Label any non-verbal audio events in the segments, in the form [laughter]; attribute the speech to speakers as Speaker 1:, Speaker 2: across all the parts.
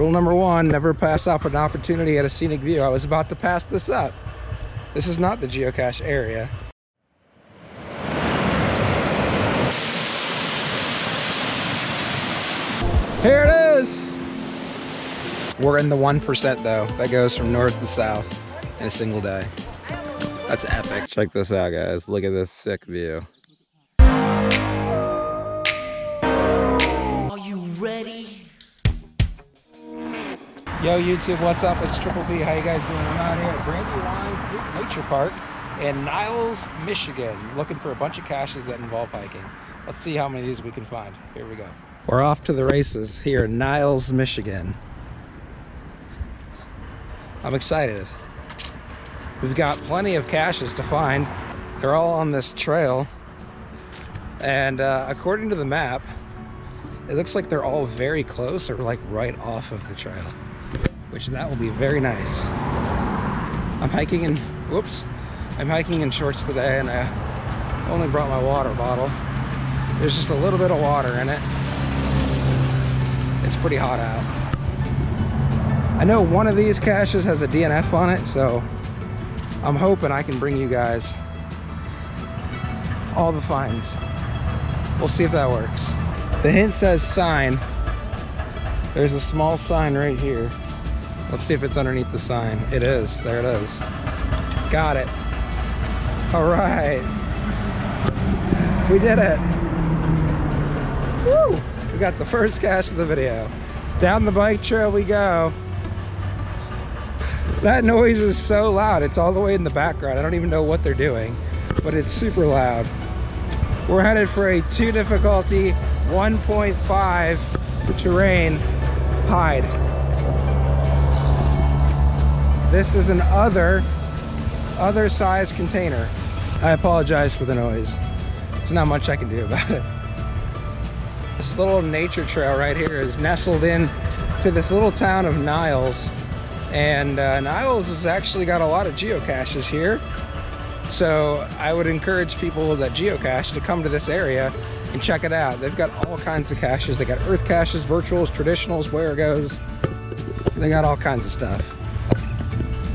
Speaker 1: Rule number one, never pass up an opportunity at a scenic view. I was about to pass this up. This is not the geocache area. Here it is. We're in the 1% though. That goes from north to south in a single day. That's epic. Check this out guys. Look at this sick view. Yo YouTube, what's up? It's Triple P. How you guys doing? I'm out here at Brandywine Nature Park in Niles, Michigan, looking for a bunch of caches that involve hiking. Let's see how many of these we can find. Here we go. We're off to the races here in Niles, Michigan. I'm excited. We've got plenty of caches to find. They're all on this trail. And uh, according to the map, it looks like they're all very close or like right off of the trail, which that will be very nice. I'm hiking in, whoops, I'm hiking in shorts today and I only brought my water bottle. There's just a little bit of water in it. It's pretty hot out. I know one of these caches has a DNF on it, so I'm hoping I can bring you guys all the finds. We'll see if that works. The hint says sign. There's a small sign right here. Let's see if it's underneath the sign. It is. There it is. Got it. All right. We did it. Woo! We got the first cache of the video. Down the bike trail we go. That noise is so loud. It's all the way in the background. I don't even know what they're doing, but it's super loud. We're headed for a two difficulty 1.5 terrain hide. This is an other, other size container. I apologize for the noise. There's not much I can do [laughs] about it. This little nature trail right here is nestled in to this little town of Niles. And uh, Niles has actually got a lot of geocaches here. So I would encourage people that geocache to come to this area and check it out. They've got all kinds of caches. They got earth caches, virtuals, traditionals, where it goes. They got all kinds of stuff.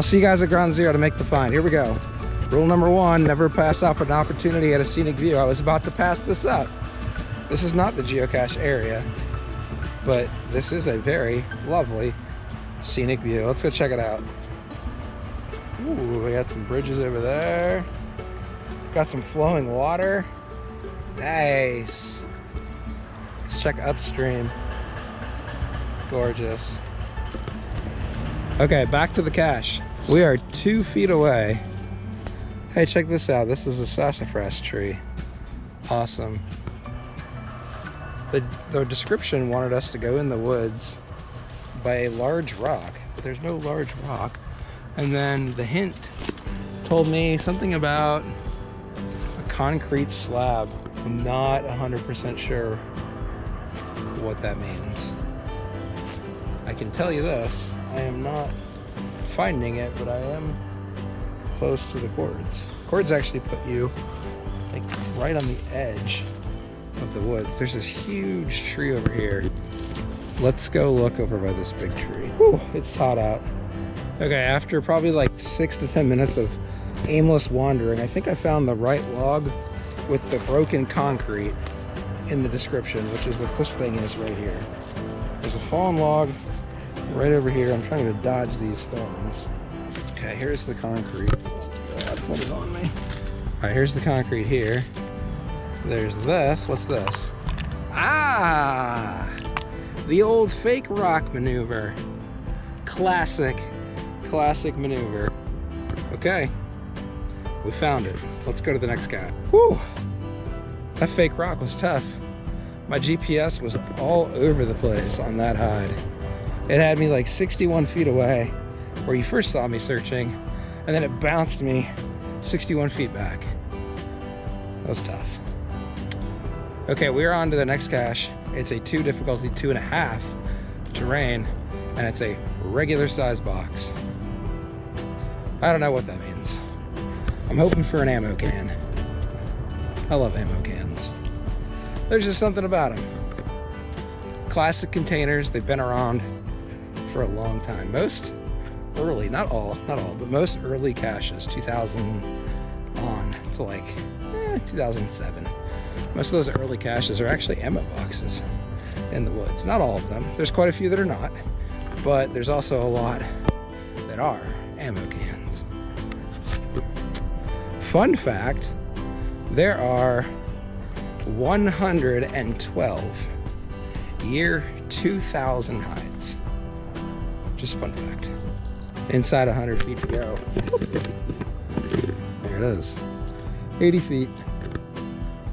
Speaker 1: I'll see you guys at ground zero to make the find. Here we go. Rule number one, never pass up an opportunity at a scenic view. I was about to pass this up. This is not the geocache area, but this is a very lovely scenic view. Let's go check it out. Ooh, we got some bridges over there. Got some flowing water. Nice. Let's check upstream. Gorgeous. Okay, back to the cache. We are two feet away. Hey, check this out. This is a sassafras tree. Awesome. The, the description wanted us to go in the woods by a large rock, but there's no large rock. And then the hint told me something about a concrete slab. I'm not 100% sure what that means. I can tell you this, I am not finding it, but I am close to the cords. Cords actually put you like right on the edge of the woods. There's this huge tree over here. Let's go look over by this big tree. Whew, it's hot out. Okay, after probably like six to 10 minutes of aimless wandering, I think I found the right log with the broken concrete in the description, which is what this thing is right here. There's a fallen log right over here. I'm trying to dodge these stones. Okay, here's the concrete. God, what is on me? All right, here's the concrete here. There's this. What's this? Ah! The old fake rock maneuver. Classic, classic maneuver. Okay, we found it. Let's go to the next guy. Whew! That fake rock was tough. My GPS was all over the place on that hide. It had me like 61 feet away where you first saw me searching, and then it bounced me 61 feet back. That was tough. Okay, we're on to the next cache. It's a two difficulty, two and a half terrain, and it's a regular size box. I don't know what that means. I'm hoping for an ammo can. I love ammo cans. There's just something about them. Classic containers, they've been around for a long time. Most early, not all, not all, but most early caches, 2000 on to like eh, 2007. Most of those early caches are actually ammo boxes in the woods. Not all of them. There's quite a few that are not, but there's also a lot that are ammo cans. Fun fact, there are 112 year 2000 hides. Just fun fact. Inside 100 feet to go. There it is. 80 feet.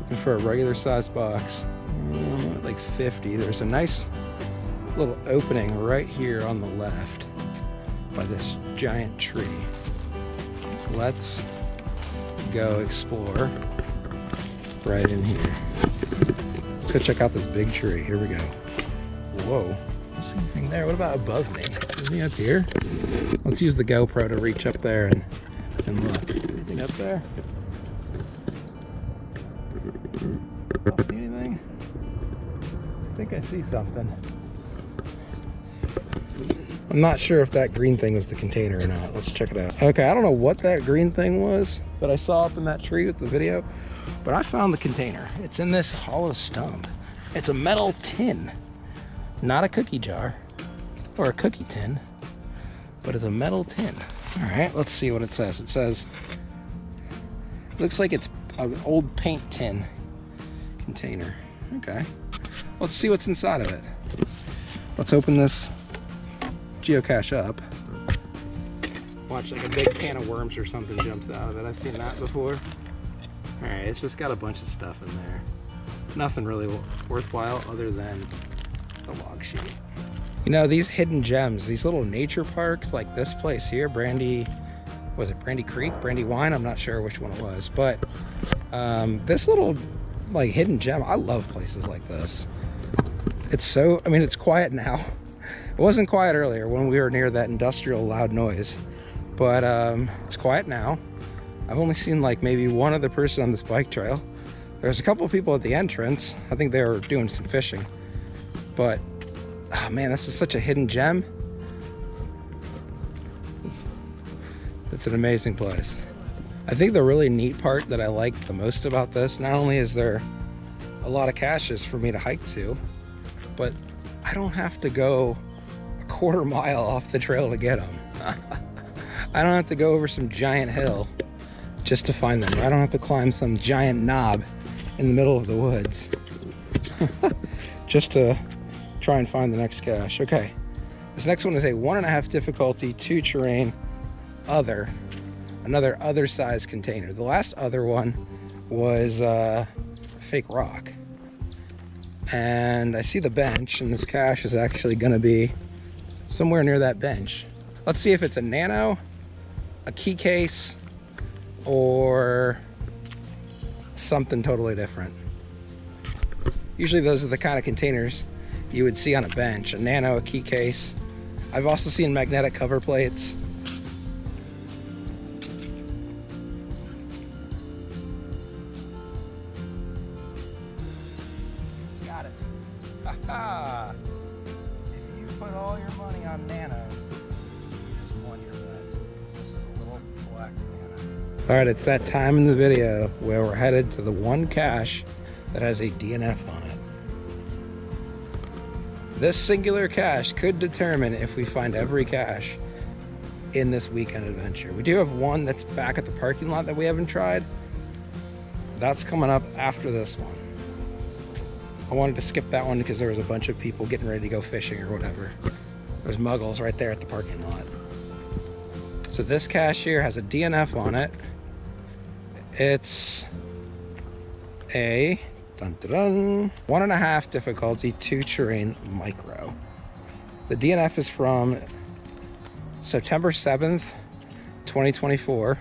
Speaker 1: Looking for a regular size box. Mm, like 50. There's a nice little opening right here on the left by this giant tree. Let's go explore right in here. Let's go check out this big tree. Here we go. Whoa. Don't see anything there. What about above me? Anything up here? Let's use the GoPro to reach up there and, and look. Anything up there? Don't see anything? I think I see something. I'm not sure if that green thing was the container or not. Let's check it out. Okay, I don't know what that green thing was that I saw up in that tree with the video, but I found the container. It's in this hollow stump. It's a metal tin, not a cookie jar or a cookie tin, but it's a metal tin. All right, let's see what it says. It says, looks like it's an old paint tin container. Okay, let's see what's inside of it. Let's open this geocache up. Watch like a big can of worms or something jumps out of it. I've seen that before. All right, it's just got a bunch of stuff in there. Nothing really worthwhile other than the log sheet. You know, these hidden gems, these little nature parks like this place here, Brandy, was it Brandy Creek, Brandywine? I'm not sure which one it was, but um, this little like hidden gem, I love places like this. It's so, I mean, it's quiet now. [laughs] It wasn't quiet earlier when we were near that industrial loud noise, but um, it's quiet now. I've only seen like maybe one other person on this bike trail. There's a couple of people at the entrance. I think they were doing some fishing. But, oh man, this is such a hidden gem. It's, an amazing place. I think the really neat part that I like the most about this, not only is there a lot of caches for me to hike to, but I don't have to go a quarter [laughs] mile off the trail to get them. [laughs] I don't have to go over some giant hill just to find them. I don't have to climb some giant knob in the middle of the woods [laughs] just to try and find the next cache. Okay, this next one is a one and a half difficulty, two terrain, other, another other size container. The last other one was uh, fake rock. And I see the bench and this cache is actually gonna be somewhere near that bench. Let's see if it's a nano, a key case, or something totally different. Usually those are the kind of containers you would see on a bench. A nano, a key case. I've also seen magnetic cover plates. Got it. Ha [laughs] If you put all your money on Nano, you just won your bet. This is a little black Nano. All right, it's that time in the video where we're headed to the one cache that has a DNF on it. This singular cache could determine if we find every cache in this weekend adventure. We do have one that's back at the parking lot that we haven't tried. That's coming up after this one. I wanted to skip that one because there was a bunch of people getting ready to go fishing or whatever. There's muggles right there at the parking lot. So this cache here has a DNF on it. It's a dun, dun, dun, one and a half difficulty, two terrain micro. The DNF is from September 7th, 2024.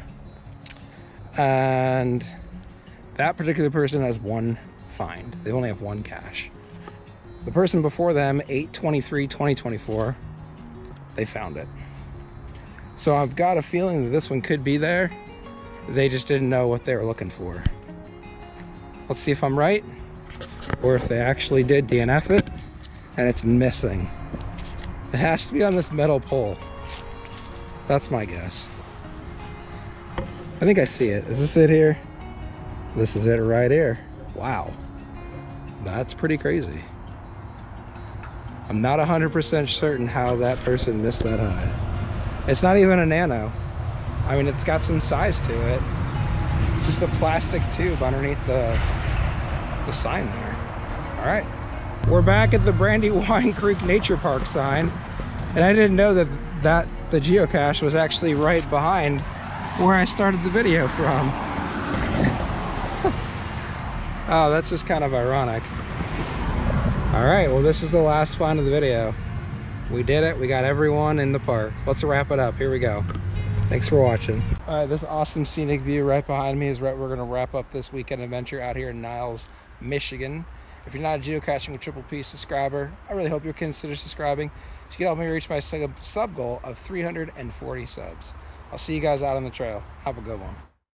Speaker 1: And that particular person has one find. They only have one cache. The person before them, 823 2024, they found it. So I've got a feeling that this one could be there. They just didn't know what they were looking for. Let's see if I'm right or if they actually did DNF it and it's missing. It has to be on this metal pole. That's my guess. I think I see it. Is this it here? This is it right here. Wow. That's pretty crazy. I'm not 100% certain how that person missed that high. It's not even a nano. I mean, it's got some size to it. It's just a plastic tube underneath the, the sign there. All right. We're back at the Brandywine [laughs] Creek Nature Park sign. And I didn't know that, that the geocache was actually right behind where I started the video from. [laughs] oh, that's just kind of ironic. All right, well, this is the last find of the video. We did it. We got everyone in the park. Let's wrap it up. Here we go. Thanks for watching. All right, this awesome scenic view right behind me is right. We're gonna wrap up this weekend adventure out here in Niles, Michigan. If you're not a geocaching with Triple P subscriber, I really hope you'll consider subscribing so you can help me reach my sub, sub goal of 340 subs. I'll see you guys out on the trail. Have a good one.